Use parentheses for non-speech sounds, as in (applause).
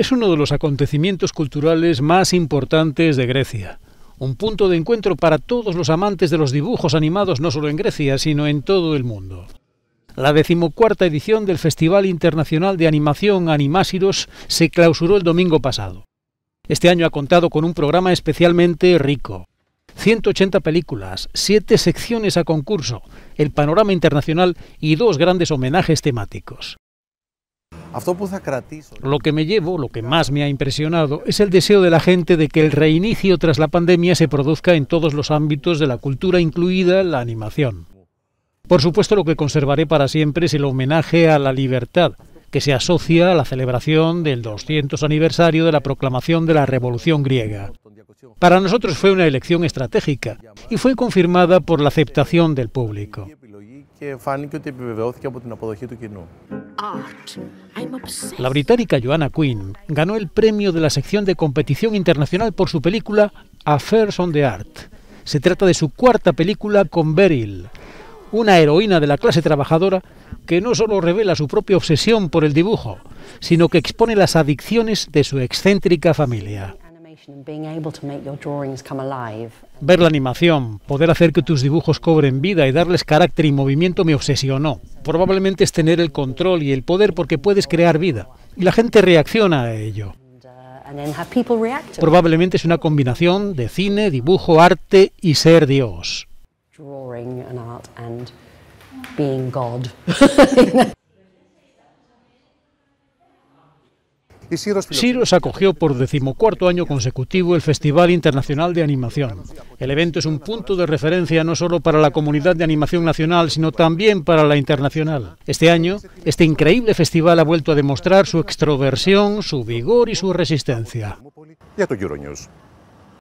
es uno de los acontecimientos culturales más importantes de Grecia. Un punto de encuentro para todos los amantes de los dibujos animados no solo en Grecia, sino en todo el mundo. La decimocuarta edición del Festival Internacional de Animación Animásiros se clausuró el domingo pasado. Este año ha contado con un programa especialmente rico. 180 películas, 7 secciones a concurso, el panorama internacional y dos grandes homenajes temáticos. Lo que me llevo, lo que más me ha impresionado, es el deseo de la gente de que el reinicio tras la pandemia se produzca en todos los ámbitos de la cultura, incluida la animación. Por supuesto, lo que conservaré para siempre es el homenaje a la libertad, que se asocia a la celebración del 200 aniversario de la proclamación de la Revolución griega. Para nosotros fue una elección estratégica y fue confirmada por la aceptación del público. La británica Joanna Quinn ganó el premio de la sección de competición internacional por su película Affairs on the Art. Se trata de su cuarta película con Beryl, una heroína de la clase trabajadora que no solo revela su propia obsesión por el dibujo, sino que expone las adicciones de su excéntrica familia. Ver la animación, poder hacer que tus dibujos cobren vida y darles carácter y movimiento me obsesionó. Probablemente es tener el control y el poder porque puedes crear vida. Y la gente reacciona a ello. Uh, Probablemente es una combinación de cine, dibujo, arte y ser Dios. (laughs) Siros acogió por decimocuarto año consecutivo el Festival Internacional de Animación. El evento es un punto de referencia no solo para la comunidad de animación nacional, sino también para la internacional. Este año, este increíble festival ha vuelto a demostrar su extroversión, su vigor y su resistencia.